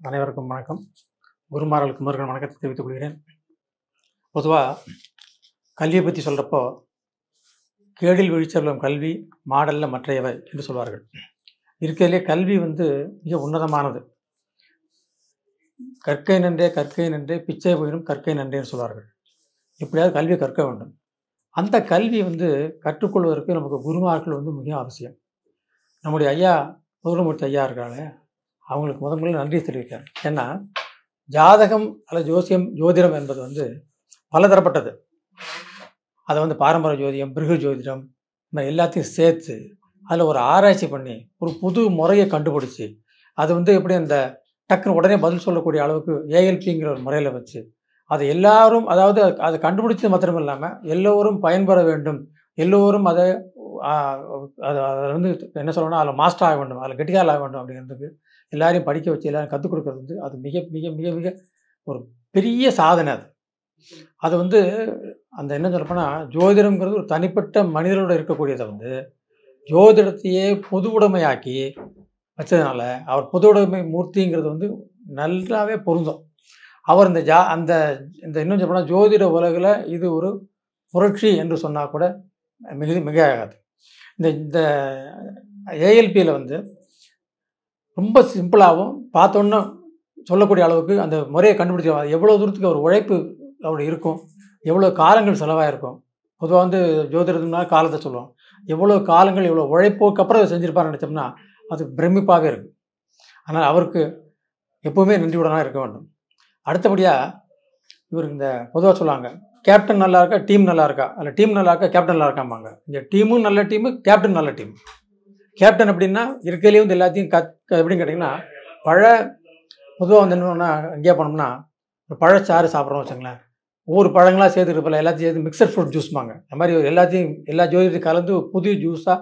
அனைவருக்கும் வணக்கம். குருமார்களுக்கு முருகன் வணக்கத்தை தெரிவித்துக் கொள்கிறேன். பொதுவாக கல்வியை பற்றி சொல்கிறப்போ கேடில் விழிச்செல்லும் கல்வி மாடல்ல மற்றையவை என்று சொல்வார்கள். இருக்கிறதுலே கல்வி வந்து மிக உன்னதமானது. கற்கை நன்றே கற்கை நன்றே பிச்சை போயினும் கற்கை நன்றேன்னு சொல்வார்கள். எப்படியாவது கல்வியை கற்க வேண்டும். அந்த கல்வி வந்து கற்றுக்கொள்வதற்கு நமக்கு குருமார்கள் வந்து மிக அவசியம். நம்முடைய ஐயா பௌர்ணமூர்த்தி ஐயா இருக்காங்களே அவங்களுக்கு முதன் முதல்ல நன்றி தெரிவிக்கிறேன் ஏன்னா ஜாதகம் அல்லது ஜோசியம் ஜோதிடம் என்பது வந்து பலதரப்பட்டது. அதை வந்து பாரம்பரிய ஜோதிடம் பிருகு ஜோதிடம் இந்த மாதிரி எல்லாத்தையும் சேர்த்து அதில் ஒரு ஆராய்ச்சி பண்ணி ஒரு புது முறையை கண்டுபிடிச்சி அது வந்து எப்படி அந்த டக்குன்னு உடனே பதில் சொல்லக்கூடிய அளவுக்கு ஏஎல்பிங்கிற ஒரு முறையில் வச்சு அதை எல்லாரும் அதாவது அதை கண்டுபிடிச்சது மாத்திரம் இல்லாமல் எல்லோரும் பயன்பெற வேண்டும். எல்லோரும் அதை அதை வந்து என்ன சொல்லணும்னா அதில் மாஸ்டர் ஆக வேண்டும் அதில் கெட்டிக்கால் ஆக வேண்டும் அப்படிங்கிறதுக்கு எல்லாரையும் படிக்க வச்சு எல்லாரும் கற்றுக் கொடுக்கறது வந்து அது மிக மிக மிக மிக ஒரு பெரிய சாதனை அது. அது வந்து அந்த என்ன சொல்லப்போனால் ஜோதிடம்ங்கிறது ஒரு தனிப்பட்ட மனிதரோட இருக்கக்கூடியதை வந்து ஜோதிடத்தையே பொது உடைமையாக்கி வச்சதுனால அவர் பொது உடைமை மூர்த்திங்கிறது வந்து நல்லாவே பொருந்தும். அவர் இந்த ஜா அந்த இந்த இன்னும் சொல்லப்போனால் ஜோதிட உலகில் இது ஒரு புரட்சி என்று சொன்னால் கூட மிக மிக ஆகாது இந்த இந்த ஏஎல்பியில் வந்து ரொம்ப சிம்பிளாகவும் பார்த்தோன்னே சொல்லக்கூடிய அளவுக்கு அந்த முறையை கண்டுபிடிச்ச எவ்வளோ தூரத்துக்கு ஒரு உழைப்பு அவர் இருக்கும் எவ்வளோ காலங்கள் செலவாயிருக்கும். பொதுவாக வந்து ஜோதிடம்னா காலத்தை சொல்லுவோம். எவ்வளோ காலங்கள் எவ்வளோ உழைப்போக்கு அப்புறம் அதை நினச்சோம்னா அது பிரமிப்பாகவே இருக்குது ஆனால் அவருக்கு எப்போவுமே நன்றியுடனாக இருக்க வேண்டும். அடுத்தபடியாக இவர் இந்த பொதுவாக சொல்லுவாங்க கேப்டன் நல்லா இருக்கா? டீம் நல்லா இருக்கா? அல்ல டீம் நல்லா இருக்கா? கேப்டன் நல்லா இருக்காம்பாங்க. இந்த டீமும் நல்ல டீமு கேப்டன் நல்ல டீம் கேப்டன் அப்படின்னா இருக்கையிலேயே வந்து எல்லாத்தையும் கத் க- எப்படின்னு கேட்டிங்கன்னா பழ பொதுவாக வந்து என்னன்னா எங்கேயா போனோம்னா ஒரு பழச்சாறு சாப்பிட்றோம் வச்சுங்களேன் ஒவ்வொரு பழங்களாக சேர்த்துருப்பில் எல்லாத்தையும் சேர்த்து மிக்சர் ஃப்ரூட் ஜூஸ்மாங்க அந்த மாதிரி எல்லாத்தையும் எல்லா ஜோதிடத்தையும் கலந்து புது ஜூஸாக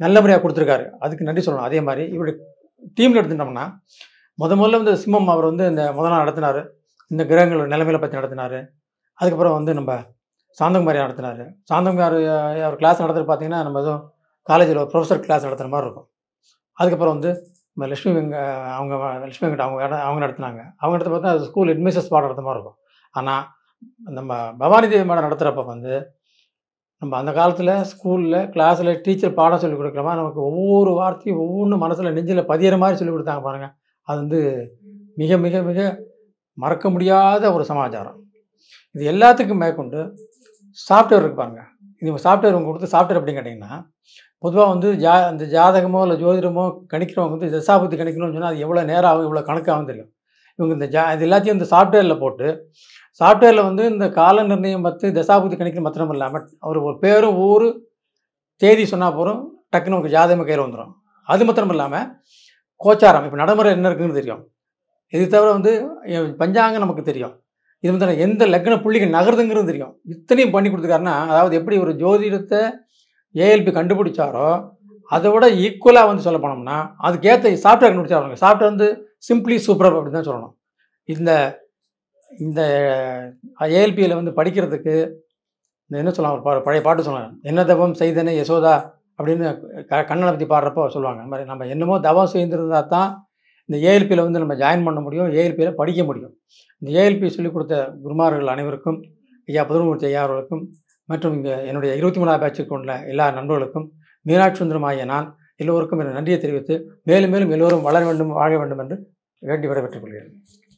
நல்ல முறையாக கொடுத்துருக்காரு. அதுக்கு நன்றி சொல்லணும். அதே மாதிரி இவருடைய டீமில் எடுத்துட்டோம்னா முத முதல்ல வந்து சிம்மம் அவர் வந்து இந்த முத நாள் நடத்தினார். இந்த கிரகங்களோட நிலைமையில பற்றி நடத்தினார். அதுக்கப்புறம் வந்து நம்ம சாந்தகுமாரி நடத்தினார்? சாந்தகுமாரி அவர் கிளாஸ் நடத்துறது பார்த்தீங்கன்னா நம்ம எதுவும் காலேஜில் ஒரு ப்ரொஃபஸர் கிளாஸ் நடத்துகிற மாதிரி இருக்கும். அதுக்கப்புறம் வந்து நம்ம லட்சுமி வெங்க அவங்க லட்சுமி வெங்கட் அவங்க அவங்க நடத்துனாங்க. அவங்க நடத்த பார்த்தா அது ஸ்கூல் அட்மிஷன்ஸ் பாடம் நடத்த மாதிரி இருக்கும். ஆனால் நம்ம பவானி தேவி மேடம் நடத்துகிறப்ப வந்து நம்ம அந்த காலத்தில் ஸ்கூலில் கிளாஸில் டீச்சர் பாடம் சொல்லிக் கொடுக்குற மாதிரி நமக்கு ஒவ்வொரு வார்த்தையும் ஒவ்வொன்றும் மனசில் நெஞ்சில் பதியிற மாதிரி சொல்லிக் கொடுத்தாங்க பாருங்கள் அது வந்து மிக மிக மிக மறக்க முடியாத ஒரு சமாச்சாரம். இது எல்லாத்துக்கும் மேற்கொண்டு சாஃப்ட்வேர் இருக்கு பாருங்க. இது சாஃப்ட்வேர் உங்கள் கொடுத்து சாஃப்ட்வேர் அப்படின்னு கேட்டிங்கன்னா பொதுவாக வந்து ஜா அந்த ஜாதகமோ இல்லை ஜோதிடமோ கணிக்கிறவங்க வந்து தசாபத்தி கணிக்கணும்னு சொன்னால் அது எவ்வளோ நேரம் ஆகும் இவ்வளோ கணக்காகும் தெரியும். இவங்க இந்த ஜா இது எல்லாத்தையும் இந்த சாஃப்ட்வேரில் போட்டு சாஃப்ட்வேரில் வந்து இந்த கால நிர்ணயம் பற்றி தசாபுத்தி கணிக்கிற மாத்திரம் இல்லாமல் அவர் ஒரு பேரும் ஊர் தேதி சொன்னால் போகிறோம் டக்குன்னு உங்களுக்கு ஜாதகமாக கையில் வந்துடும் அது மாத்திரம் இல்லாமல் கோச்சாரம் இப்போ நடைமுறை என்ன இருக்குன்னு தெரியும். இது தவிர வந்து பஞ்சாங்கம் நமக்கு தெரியும். இது வந்து எந்த லக்ன புள்ளிகள் நகருதுங்கிறது தெரியும். இத்தனையும் பண்ணி கொடுத்துருக்காருன்னா அதாவது எப்படி ஒரு ஜோதிடத்தை ஏஎல்பி கண்டுபிடிச்சாரோ அதை விட ஈக்குவலாக வந்து சொல்ல போனோம்னா அதுக்கேற்ற சாஃப்ட்வேர் கண்டுபிடிச்சாங்க சாஃப்ட்வேர் வந்து சிம்பிளி சூப்பர் அப்படின்னு தான் சொல்லணும். இந்த இந்த ஏஎல்பியில் வந்து படிக்கிறதுக்கு இந்த என்ன சொல்லலாம் ஒரு பா- பழைய பாட்டு சொல்லுவாங்க என்ன தவம் செய்தனே யசோதா அப்படின்னு க கண்ணனை பற்றி பாடுறப்போ சொல்லுவாங்க. மாதிரி நம்ம என்னமோ தவம் செய்திருந்தா தான் இந்த ஏஎல்பியில் வந்து நம்ம ஜாயின் பண்ண முடியும் ஏஎல்பியில் படிக்க முடியும். இந்த ஏஎல்பி சொல்லிக் கொடுத்த குருமார்கள் அனைவருக்கும் ஐயா புதுமூர்த்தி ஐயா அவர்களுக்கும் மற்றும் இங்கே என்னுடைய இருபத்தி மூணாவது பேட்சுக்கு உள்ள எல்லா நண்பர்களுக்கும் மீனாட்சி சுந்தரம் ஆகிய நான் எல்லோருக்கும் என் நன்றியை தெரிவித்து மேலும் மேலும் எல்லோரும் வளர வேண்டும் வாழ வேண்டும் என்று வேண்டி விடைபெற்றுக் கொள்கிறேன்.